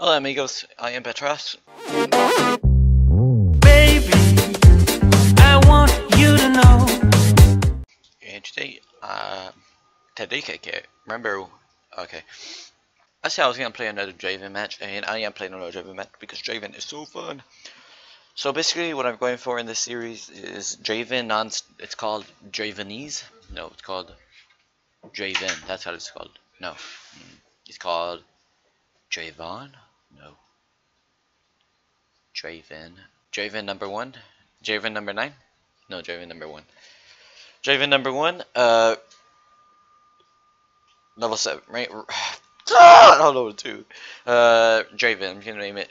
Hola amigos, I am Petras. Baby, I want you to know. And today, uh, today, okay, remember, okay. I said I was gonna play another Draven match, and I am playing another Draven match because Draven is so fun. So basically, what I'm going for in this series is Draven non. It's called Dravenese. No, it's called Draven. That's how it's called. No, Mm, it's called Draven. No. Draven. Draven number one. Draven number nine. No, Draven number one. Draven number one. Uh, level seven. Right. Ah, not level two. Uh, Draven. I'm gonna name it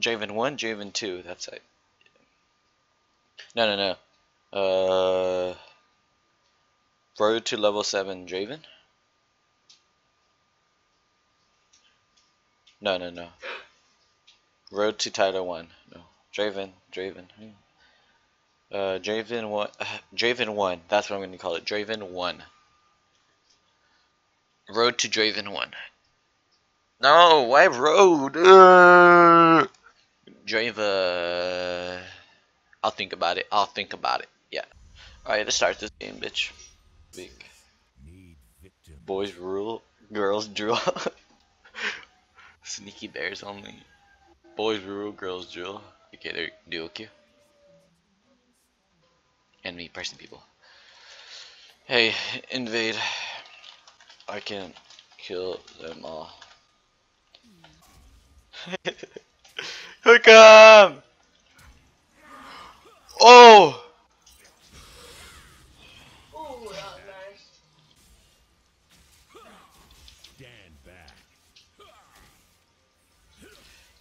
Draven 1, Draven 2, that's it. No, no, no. Uh, road to level 7, Draven? No, no, no. Road to title 1. No. Draven, Draven. Uh, Draven 1, uh, Draven 1, that's what I'm going to call it. Draven 1. Road to Draven 1. No, why road? Ugh. Drava. I'll think about it. I'll think about it. Yeah. Alright, let's start this game, bitch. Big. Boys rule, girls drill. Sneaky bears only. Boys rule, girls drill. Okay, they're do okay. Enemy person people. Hey, invade. I can kill them all. Hook 'em! Oh! Ooh,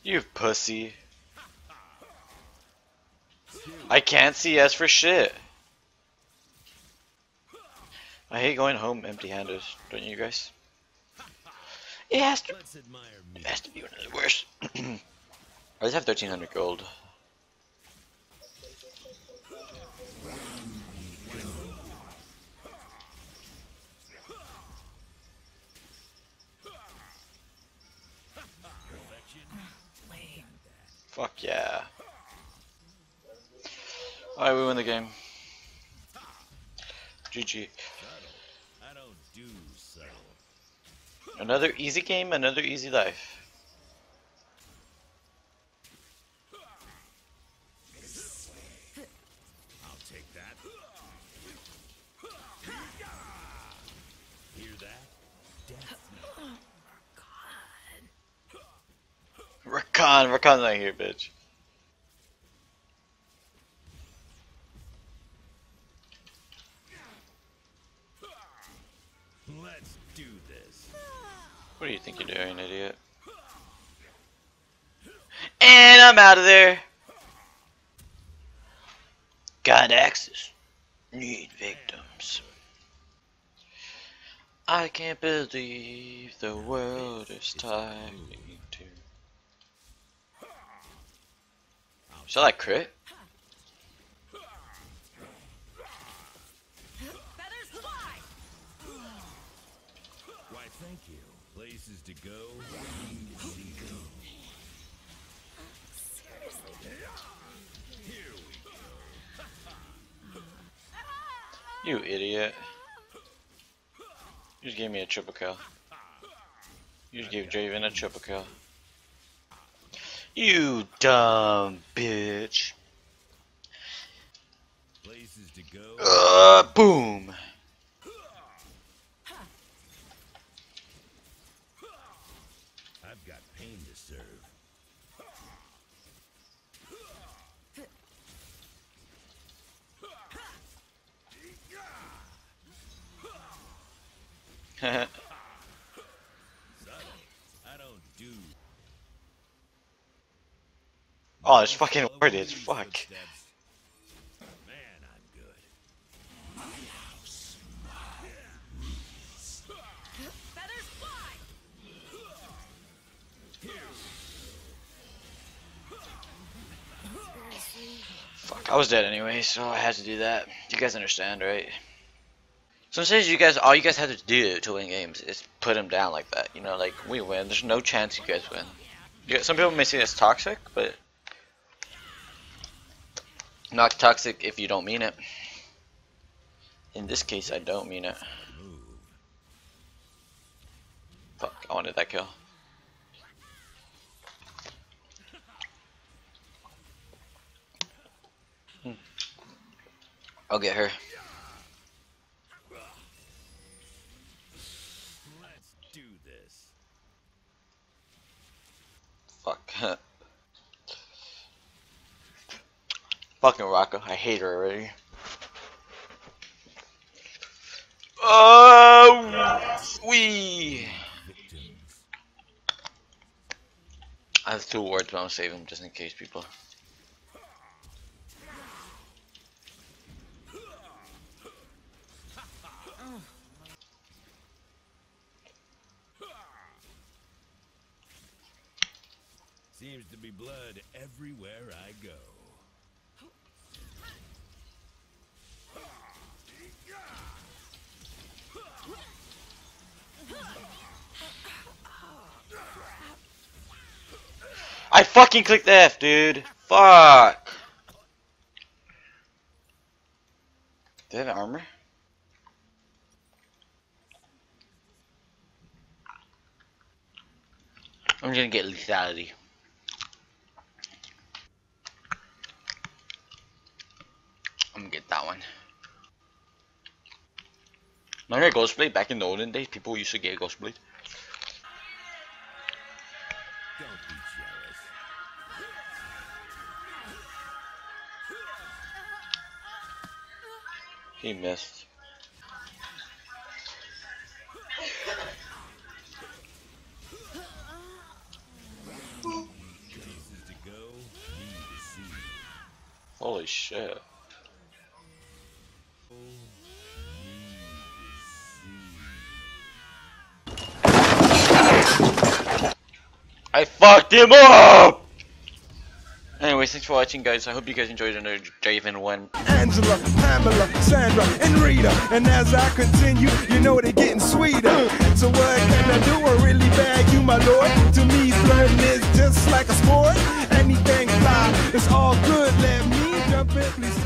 You pussy. I can't see CS for shit. I hate going home empty-handed, don't you guys? It has to, it has to be one of the worst. I just have 1300 gold. Fuck yeah. Alright, we win the game. GG. Another easy game, another easy life. I'll take that. Hear that? Death. Rakan, Rakan's not here, bitch. Let's do this. What do you think you're doing, idiot? And I'm out of there. Got access. Need victims. I can't believe the world is turning to. Is I crit? Feathers fly! Why, thank you. Places to go. You idiot. You just gave me a triple kill. You just gave Draven a triple kill. You dumb bitch. Places to go. Uh, boom. I've got pain to serve. Subtle. I don't do. Oh, it's fucking worded. Fuck. Fuck, I was dead anyway, so I had to do that. You guys understand, right? So instead, you guys, all you guys have to do to win games is put them down like that. You know, like we win. There's no chance you guys win. Yeah, some people may see it as toxic, but not toxic if you don't mean it. In this case, I don't mean it. Fuck, I wanted that kill. Hmm. I'll get her. Let's do this. Fuck. Fucking Rocco, I hate her already. Oh, we. I have two words, but I'm saving them just in case people. Seems to be blood everywhere I go. I fucking clicked F, dude. Fuck. They have armor? I'm gonna get lethality. I'm gonna get that one. Remember Ghostblade back in the olden days? People used to get Ghostblade. He missed. Holy shit. I fucked him up! Anyways, thanks for watching guys. I hope you guys enjoyed another Draven one. Angela, Pamela, Sandra, and Rita. And as I continue, you know they're getting sweeter. So what can I do? I really bag you, my lord. To me, flirting is just like a sport. Anything fly, it's all good. Let me jump in, please.